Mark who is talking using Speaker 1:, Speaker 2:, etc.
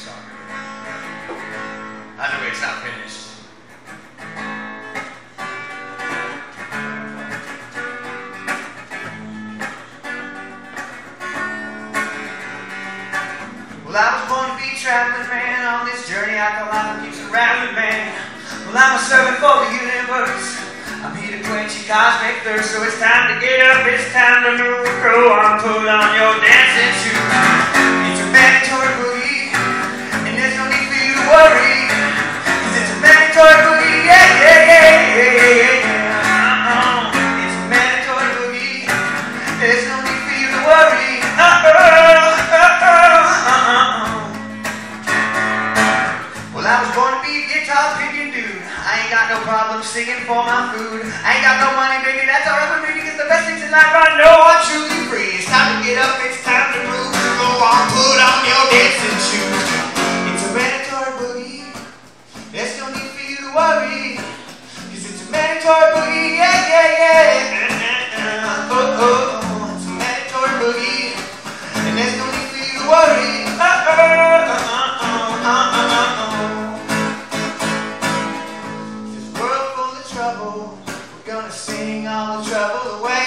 Speaker 1: song. Anyway, it's not finished. Well, I was born to be traveling man. On this journey, I call life keeps a rattling man. Well, I'm a servant for the universe. I'm here to quench your cosmic thirst, so it's time to get up, it's time to move. grow. I'm put on your dancing shoes. There's no need for you to worry, uh-oh, uh-oh, uh-uh. Well, I was born to be a guitar picking dude. I ain't got no problem singing for my food. I ain't got no money, baby, that's with me because the best things in life I know are truly free. It's time to get up, it's time to move. Go on, put on your dancing shoes. It's a mandatory boogie. There's no need for you to worry. Cause it's a mandatory boogie, yeah, yeah, yeah. Trouble, we're gonna sing all the trouble away.